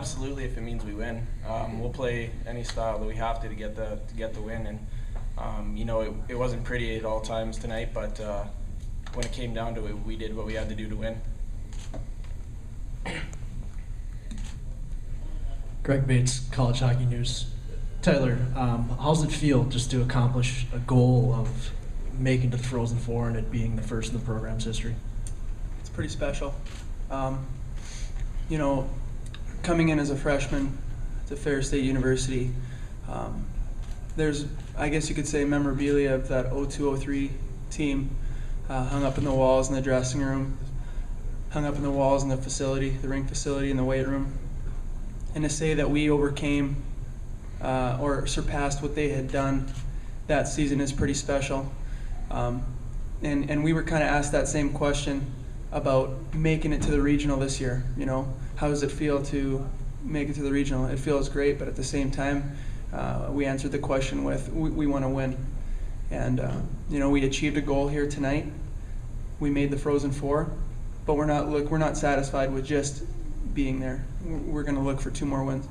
Absolutely, if it means we win, um, we'll play any style that we have to to get the to get the win. And um, you know, it, it wasn't pretty at all times tonight, but uh, when it came down to it, we did what we had to do to win. Greg Bates, College Hockey News. Taylor, um, how's it feel just to accomplish a goal of making to the Frozen Four and it being the first in the program's history? It's pretty special. Um, you know, coming in as a freshman to Ferris State University, um, there's, I guess you could say, memorabilia of that 0203 team uh, hung up in the walls in the dressing room, hung up in the walls in the facility, the ring facility, in the weight room. And to say that we overcame uh, or surpassed what they had done that season is pretty special. Um, and, and we were kind of asked that same question about making it to the regional this year. You know, how does it feel to make it to the regional? It feels great, but at the same time, uh, we answered the question with we, we want to win. And uh, you know, we achieved a goal here tonight. We made the Frozen Four, but we're not look we're not satisfied with just being there. We're going to look for two more wins.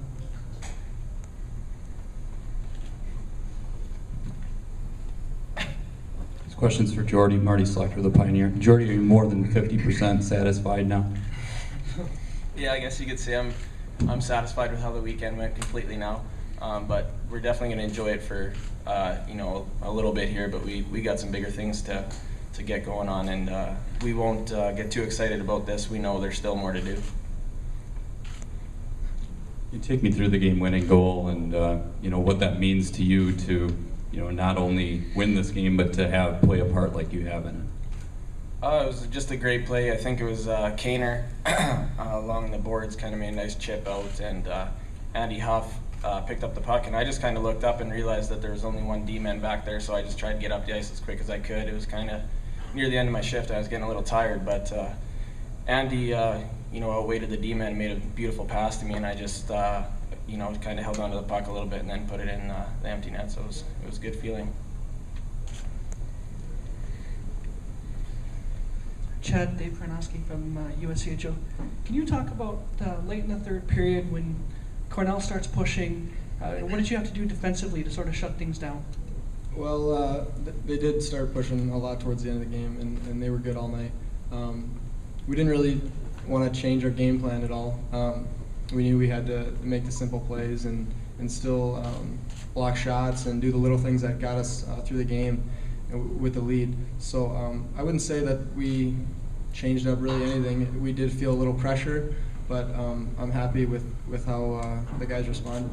Question's for Jordie, Marty Slaughter, the Pioneer. Jordie, are you more than 50% satisfied now? Yeah, I guess you could say I'm I'm satisfied with how the weekend went completely now. Um, but we're definitely going to enjoy it for uh, you know a little bit here. But we, we got some bigger things to to get going on, and uh, we won't uh, get too excited about this. We know there's still more to do. You take me through the game-winning goal and uh, you know what that means to you to you know not only win this game but to have play a part like you have in it. Uh, it was just a great play. I think it was uh, Kaner uh, along the boards, kind of made a nice chip out, and uh, Andy Huff uh, picked up the puck. And I just kind of looked up and realized that there was only one D-man back there, so I just tried to get up the ice as quick as I could. It was kind of near the end of my shift. I was getting a little tired, but uh, Andy, uh, you know, outweighted the D-man, made a beautiful pass to me, and I just, you know, kind of held onto the puck a little bit and then put it in uh, the empty net. So it was, it was a good feeling. Chad Dave Karnowski from uh, USCHO. Can you talk about uh, late in the third period when Cornell starts pushing? Uh, what did you have to do defensively to sort of shut things down? Well, uh, th- they did start pushing a lot towards the end of the game, and, and they were good all night. Um, we didn't really want to change our game plan at all. Um, we knew we had to make the simple plays and, and still um, block shots and do the little things that got us uh, through the game with the lead. So um, I wouldn't say that we changed up really anything. We did feel a little pressure, but um, I'm happy with, with how uh, the guys responded.